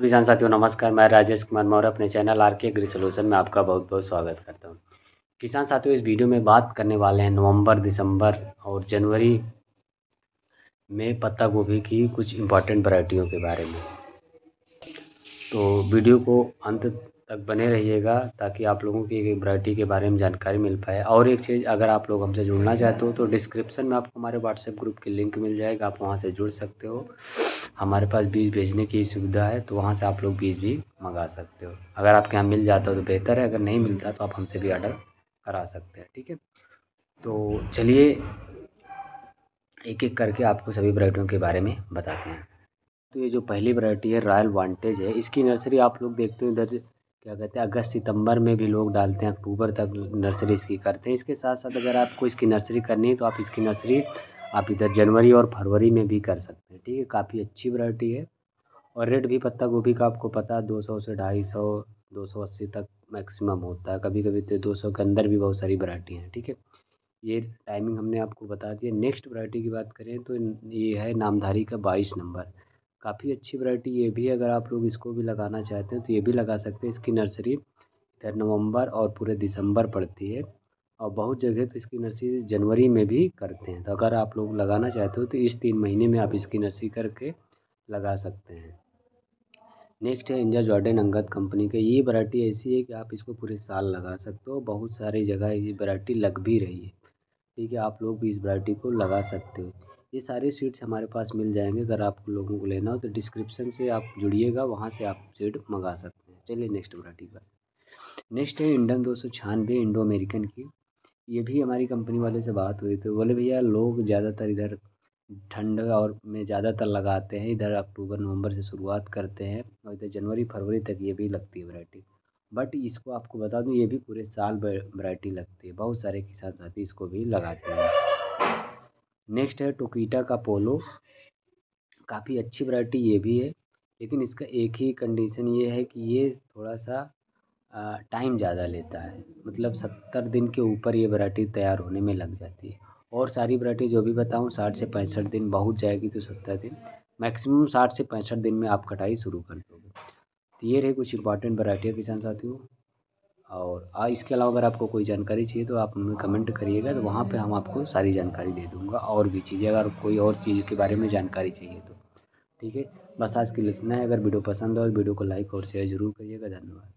किसान साथियों नमस्कार। मैं राजेश कुमार मौर्य, अपने चैनल आर के ग्री सोल्यूशन में आपका बहुत बहुत स्वागत करता हूँ। किसान साथियों इस वीडियो में बात करने वाले हैं नवंबर, दिसंबर और जनवरी में पत्ता गोभी की कुछ इंपॉर्टेंट वरायटियों के बारे में। तो वीडियो को अंत तक बने रहिएगा, ताकि आप लोगों की एक वैरायटी के बारे में जानकारी मिल पाए। और एक चीज़, अगर आप लोग हमसे जुड़ना चाहते हो तो डिस्क्रिप्शन में आपको हमारे व्हाट्सएप ग्रुप की लिंक मिल जाएगा, आप वहाँ से जुड़ सकते हो। हमारे पास बीज भेजने की सुविधा है तो वहाँ से आप लोग बीज भी मंगा सकते हो। अगर आपके यहाँ मिल जाता हो तो बेहतर है, अगर नहीं मिलता तो आप हमसे भी ऑर्डर करा सकते हैं, ठीक है? तो चलिए एक एक करके आपको सभी वरायटियों के बारे में बताते हैं। तो ये जो पहली वरायटी है रॉयल वांटेज है, इसकी नर्सरी आप लोग देखते हो इधर क्या कहते हैं, अगस्त सितंबर में भी लोग डालते हैं, अक्टूबर तक नर्सरी इसकी करते हैं। इसके साथ साथ अगर आपको इसकी नर्सरी करनी है तो आप इसकी नर्सरी आप इधर जनवरी और फरवरी में भी कर सकते हैं, ठीक है? काफ़ी अच्छी वरायटी है। और रेट भी पत्ता गोभी का आपको पता है दो सौ से ढाई सौ, दो सौ अस्सी तक मैक्सिमम होता है। कभी कभी तो दो सौ के अंदर भी बहुत सारी वरायटी हैं, ठीक है? ये टाइमिंग हमने आपको बता दिया। नेक्स्ट वरायटी की बात करें तो ये है नामधारी का बाईस नंबर। काफ़ी अच्छी वैरायटी ये भी अगर आप लोग इसको भी लगाना चाहते हैं तो ये भी लगा सकते हैं। इसकी नर्सरी इधर नवंबर और पूरे दिसंबर पड़ती है और बहुत जगह तो इसकी नर्सरी जनवरी में भी करते हैं। तो अगर आप लोग लगाना चाहते हो तो इस तीन महीने में आप इसकी नर्सरी करके लगा सकते हैं। नेक्स्ट है इंजा जॉर्डन अंगद कंपनी का। ये वैरायटी ऐसी है कि आप इसको पूरे साल लगा सकते हो। बहुत सारी जगह ये वैरायटी लग भी रही है। ठीक है, आप लोग भी इस वैरायटी को लगा सकते हो। ये सारे सीड्स हमारे पास मिल जाएँगे। अगर आप लोगों को लेना हो तो डिस्क्रिप्शन से आप जुड़िएगा, वहाँ से आप सीड मंगा सकते हैं। चलिए नेक्स्ट वरायटी पर। नेक्स्ट है इंडन दो सौ छियानवे इंडो अमेरिकन की। ये भी हमारी कंपनी वाले से बात हुई थी बोले, भैया, लोग ज़्यादातर इधर ठंड और में ज़्यादातर लगाते हैं। इधर अक्टूबर, नवंबर से शुरुआत करते हैं और इधर जनवरी, फरवरी तक ये भी लगती है वैरायटी। बट इसको आपको बता दूँ, ये भी पूरे साल वैरायटी लगती है। बहुत सारे किसान साथी इसको भी लगाते हैं। नेक्स्ट है टोकीटा का पोलो काफ़ी अच्छी वैरायटी ये भी है, लेकिन इसका एक ही कंडीशन ये है कि ये थोड़ा सा टाइम ज़्यादा लेता है। मतलब सत्तर दिन के ऊपर ये वैरायटी तैयार होने में लग जाती है। और सारी वैरायटी जो भी बताऊँ, साठ से पैंसठ दिन बहुत जाएगी तो सत्तर दिन। मैक्सिमम साठ से पैंसठ दिन में आप कटाई शुरू कर दोगे। तो ये रहे कुछ इंपॉर्टेंट वैरायटियाँ किसान साथियों। और, आ, इसके अलावा अगर आपको कोई जानकारी चाहिए तो आप हमें कमेंट करिएगा तो वहाँ पे हम आपको सारी जानकारी दे दूँगा और भी चीज़ें, अगर कोई और चीज़ के बारे में जानकारी चाहिए तो। ठीक है? बस आज के लिए इतना है। अगर वीडियो पसंद हो तो वीडियो को लाइक और शेयर ज़रूर करिएगा। धन्यवाद।